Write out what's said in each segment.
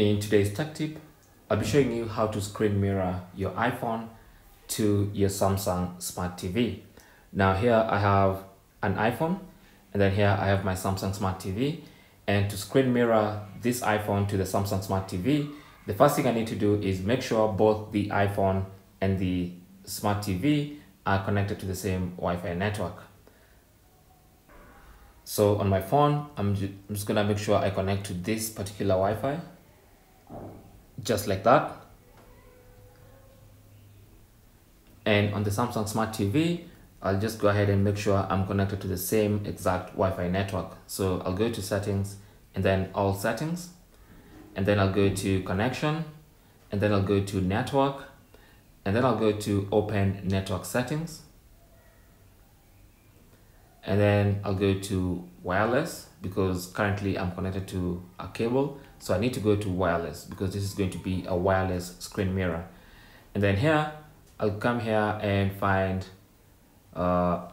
In today's tech tip, I'll be showing you how to screen mirror your iPhone to your Samsung Smart TV. Now here I have an iPhone and then here I have my Samsung Smart TV and to screen mirror this iPhone to the Samsung Smart TV, the first thing I need to do is make sure both the iPhone and the Smart TV are connected to the same Wi-Fi network. So on my phone, I'm, just gonna make sure I connect to this particular Wi-Fi just like that. And on the Samsung Smart TV, I'll just go ahead and make sure I'm connected to the same exact Wi-Fi network. So I'll go to settings and then all settings, and then I'll go to connection, and then I'll go to network, and then I'll go to open network settings, and then I'll go to wireless because currently I'm connected to a cable. So I need to go to wireless because this is going to be a wireless screen mirror. And then here I'll come here and find uh,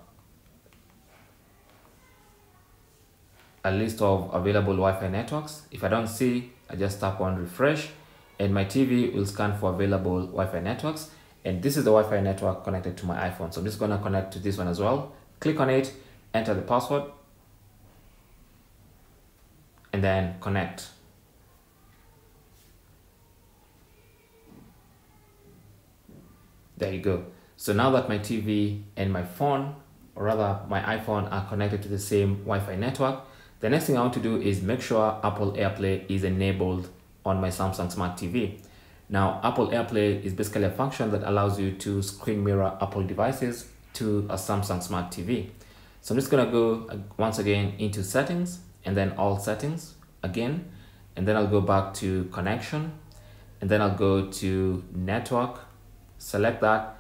a list of available Wi-Fi networks. If I don't see I just tap on refresh and my TV will scan for available Wi-Fi networks. And this is the Wi-Fi network connected to my iPhone. So I'm just going to connect to this one as well. Click on it enter the password and then connect. There you go. So now that my TV and my phone or rather my iPhone are connected to the same Wi-Fi network the next thing I want to do is make sure Apple AirPlay is enabled on my Samsung Smart TV now Apple AirPlay is basically a function that allows you to screen mirror Apple devices to a Samsung Smart TV so I'm just gonna go uh, once again into settings and then all settings again and then I'll go back to connection and then I'll go to network select that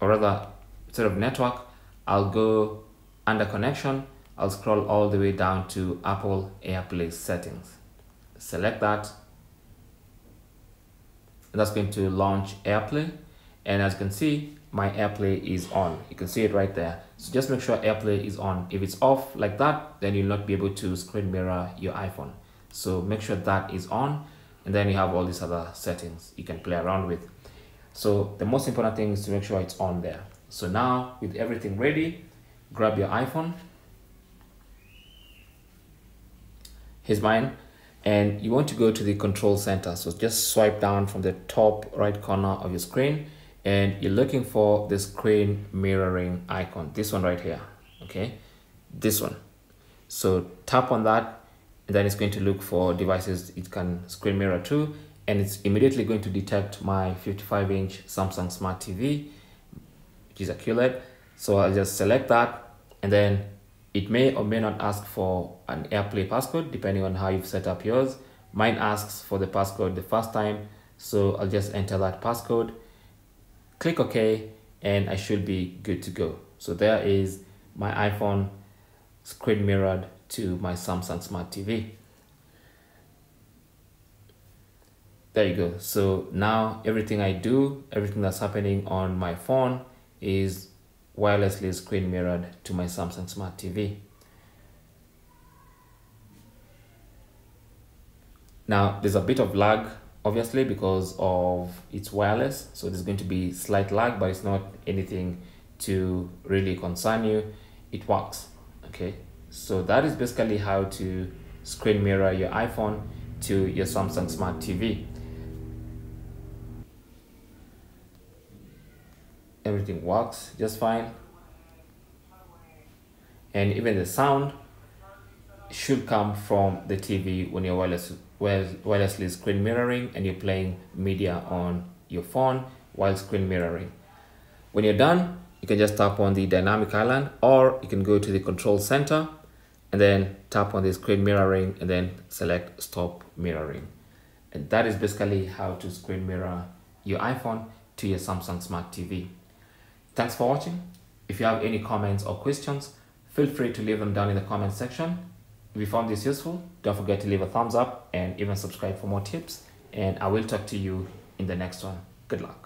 or rather instead of network I'll go under connection I'll scroll all the way down to Apple AirPlay settings. Select that. And that's going to launch AirPlay and as you can see my AirPlay is on. You can see it right there. So just make sure AirPlay is on. If it's off like that, then you'll not be able to screen mirror your iPhone. So make sure that is on and then you have all these other settings you can play around with. So the most important thing is to make sure it's on there. So now with everything ready, grab your iPhone. Here's mine. And you want to go to the control center. So just swipe down from the top right corner of your screen and you're looking for the screen mirroring icon. This one right here okay? This one. So tap on that and then it's going to look for devices it can screen mirror to and it's immediately going to detect my 55 inch Samsung Smart TV which is a QLED. So I'll just select that and then it may or may not ask for an AirPlay passcode depending on how you've set up yours. Mine asks for the passcode the first time so I'll just enter that passcode click OK and I should be good to go. So there is my iPhone screen mirrored to my Samsung Smart TV. There you go. So now everything I do, everything that's happening on my phone is wirelessly screen mirrored to my Samsung Smart TV. Now there's a bit of lag obviously because of it's wireless so there's going to be slight lag but it's not anything to really concern you. It works okay? So that is basically how to screen mirror your iphone to your samsung smart tv everything works just fine. And even the sound should come from the tv when you're wireless wirelessly screen mirroring and you're playing media on your phone while screen mirroring. When you're done, you can just tap on the dynamic island or you can go to the control center and then tap on the screen mirroring and then select stop mirroring. And that is basically how to screen mirror your iPhone to your Samsung Smart TV. Thanks for watching. If you have any comments or questions, feel free to leave them down in the comment section if you found this useful, don't forget to leave a thumbs up and even subscribe for more tips. And I will talk to you in the next one. Good luck.